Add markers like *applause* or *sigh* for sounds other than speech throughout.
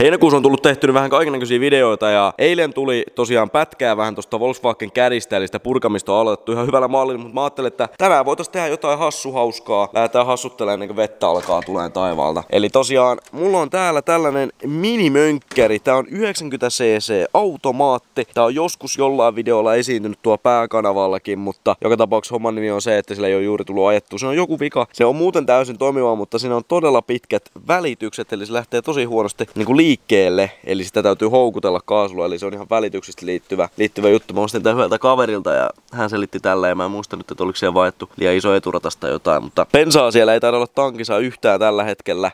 Heinäkuussa on tullut tehty vähän kaikenlaisia videoita ja eilen tuli tosiaan pätkää vähän tosta Volkswagen kädistä, eli sitä purkamista on aloitettu ihan hyvällä mallilla, mutta mä ajattelin, että tänään voitaisiin tehdä jotain hassu hauskaa. Lähdetään hassuttelemaan ennen kuin vettä alkaa tulee taivaalta. Eli tosiaan, mulla on täällä tällainen minimönkkäri. Tää on 90cc automaatti. Tää on joskus jollain videolla esiintynyt tuo pääkanavallakin, mutta joka tapauksessa homman nimi on se, että sillä ei ole juuri tullut ajettu. Se on joku vika. Se on muuten täysin toimiva, mutta siinä on todella pitkät välitykset, eli se lähtee tosi huonosti niin kuin liikkeelle, eli sitä täytyy houkutella kaasulla, eli se on ihan välityksistä liittyvä, liittyvä juttu. Mä ostin tämän hyvältä kaverilta ja hän selitti tällä ja mä en muista nyt, että oliko siellä vaihtu liian iso eturatasta tai jotain, mutta bensaa siellä ei taida olla tankissa yhtään tällä hetkellä.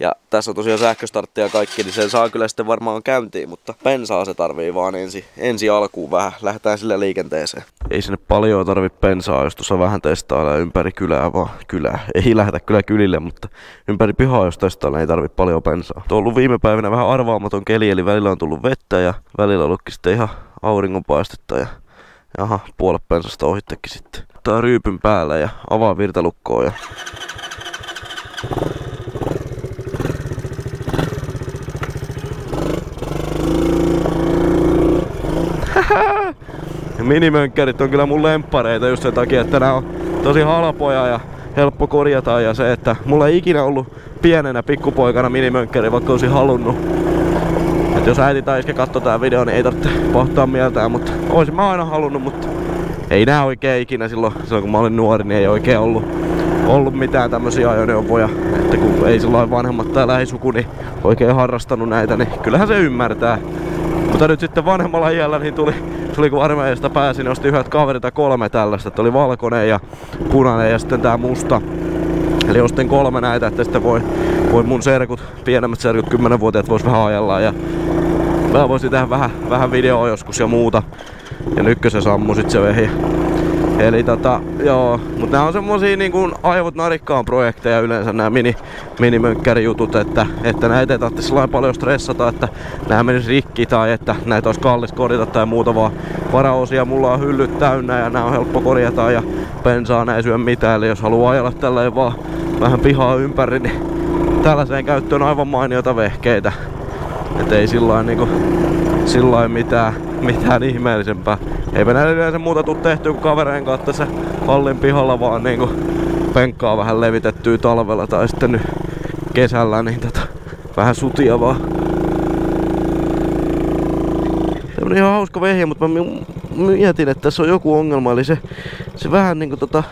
Ja tässä on tosiaan sähköstartti ja kaikki, niin sen saa kyllä sitten varmaan käyntiin, mutta bensaa se tarvii vaan ensi, ensi alkuun vähän. Lähdetään sille liikenteeseen. Ei sinne paljon tarvi bensaa, jos tuossa vähän testailla ympäri kylää vaan. Kylää. Ei lähdetä kyllä kylille, mutta ympäri pihaa jos testailla ei tarvi paljon bensaa. Tuo on ollut viime päivinä vähän arvaamaton keli, eli välillä on tullut vettä ja välillä on ollutkin sitten ihan auringonpaistetta ja Jaha, puolet pensasta ohittekin sitten. Tää ryypyn päällä ja avaa virtalukkoa ja *laughs* Minimönkkärit on kyllä mun lemppareita just sen takia, että nämä on tosi halpoja ja helppo korjata ja se, että mulla ei ikinä ollut pienenä pikkupoikana minimönkkäri, vaikka olisin halunnut. Et jos äiti tai iskä katsoo tää video, niin ei tarvitse pohtaa mieltään, mutta olisin mä aina halunnut, mutta ei nää oikein ikinä silloin, silloin kun mä olin nuori, niin ei oikein ollut, ollut mitään tämmösiä ajoneuvoja. Että kun ei silloin vanhemmat tai lähisuku niin oikein harrastanut näitä, niin kyllähän se ymmärtää. Mutta nyt sitten vanhemmalla iällä niin tuli, tuli kun armeijasta pääsin, niin osti yhdet kaverita kolme tällaista. Että oli valkoinen ja punainen ja sitten tää musta. Eli ostin kolme näitä, että sitten voi, voi mun serkut, pienemmät serkut, 10-vuotiaat vois vähän ajella. Ja mä voisin tehdä vähän, vähän videoa joskus ja muuta. Ja nykkö sammu sit se vehi. Eli tota, joo, mutta nämä on semmosia niin aivot narikkaan projekteja yleensä nämä mini, minimönkkärijutut, että, että näitä ei tarvitse paljon stressata, että nämä menis rikki tai että näitä olisi kallis korjata tai muuta, vaan varaosia mulla on hyllyt täynnä ja nämä on helppo korjata ja bensaa ei syö mitään, eli jos haluaa ajella tällä vaan vähän pihaa ympäri, niin tällaiseen käyttöön on aivan mainiota vehkeitä. Et ei sillä niinku, sillä mitään, mitään ihmeellisempää. Eipä näillä yleensä muuta tuu tehtyä kuin kavereen kanssa tässä hallin pihalla vaan niinku penkkaa vähän levitettyä talvella tai sitten nyt kesällä niin tota, vähän sutia vaan. Tämmönen ihan hauska vehje, mutta mä mietin, että tässä on joku ongelma, eli se, se vähän niinku tota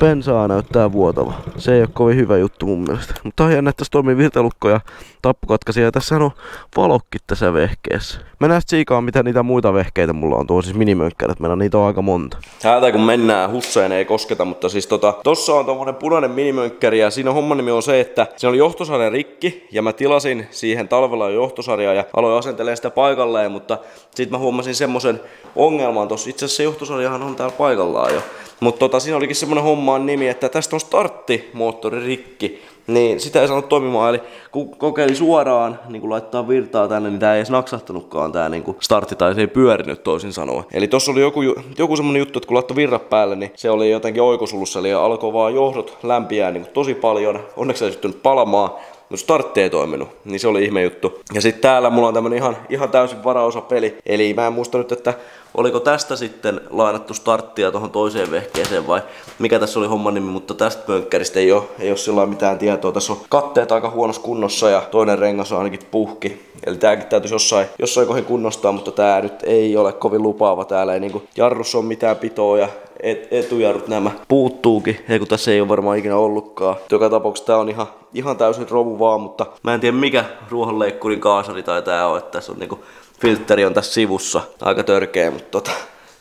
bensaa näyttää vuotava. Se ei ole kovin hyvä juttu mun mielestä. Mutta että tässä toimii virtalukko ja tappukatkaisija. Ja tässä on valokki tässä vehkeessä. Mennään siikaan, mitä niitä muita vehkeitä mulla on. Tuo siis minimönkkärät. Meillä niitä on aika monta. Häätä kun mennään, Husseen ei kosketa, mutta siis tota, tossa on tommonen punainen minimönkkäri ja siinä homman nimi on se, että se oli johtosarja rikki ja mä tilasin siihen talvella jo johtosarjaa ja aloin asentelee sitä paikalleen, mutta sitten mä huomasin semmosen ongelman tossa. Itse asiassa johtosarjahan on täällä paikallaan jo. Mutta tota, siinä olikin semmonen hommaan nimi, että tästä on starttimoottori rikki. Niin sitä ei saanut toimimaan, eli kun kokeili suoraan niin kun laittaa virtaa tänne, niin tää ei edes naksahtanutkaan tää niin startti, tai se ei pyörinyt toisin sanoen. Eli tossa oli joku, joku semmonen juttu, että kun laittoi virrat päälle, niin se oli jotenkin oikosulussa, eli alkoi vaan johdot lämpiää niin tosi paljon. Onneksi ei syttynyt palamaan, mutta startti ei toiminut, niin se oli ihme juttu. Ja sitten täällä mulla on tämmönen ihan, ihan täysin varaosa peli, eli mä en muista nyt, että oliko tästä sitten lainattu starttia tuohon toiseen vehkeeseen vai mikä tässä oli homman nimi, mutta tästä pönkkäristä ei ole, ei ole sillä mitään tietoa. Tässä on katteet aika huonossa kunnossa ja toinen rengas on ainakin puhki. Eli tääkin täytyisi jossain, jossain kohin kunnostaa, mutta tää nyt ei ole kovin lupaava. Täällä ei niinku jarrussa ole mitään pitoa ja et, etujarrut nämä puuttuukin, ei kun tässä ei ole varmaan ikinä ollutkaan. Joka tapauksessa tää on ihan, ihan täysin rovu vaan, mutta mä en tiedä mikä ruohonleikkurin kaasari tai tää on, että tässä on niinku filtteri on tässä sivussa. Aika törkeä, mutta tota,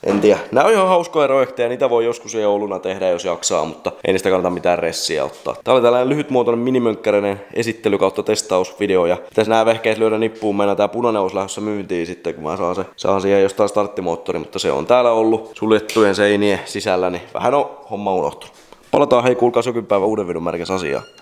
en tiedä. Nämä on ihan hauskoja projekteja, niitä voi joskus jouluna tehdä, jos jaksaa, mutta ei niistä kannata mitään ressiä ottaa. Tää oli tällainen lyhytmuotoinen minimönkkäräinen esittely kautta testausvideo ja pitäisi nämä vehkeet lyödä nippuun. Meillä tää punainen olisi lähdössä myyntiin sitten, kun mä saan, se, saan siihen jostain starttimoottori, mutta se on täällä ollut suljettujen seinien sisällä, niin vähän on homma unohtunut. Palataan hei kuulkaas jokin päivä uuden videon asiaa.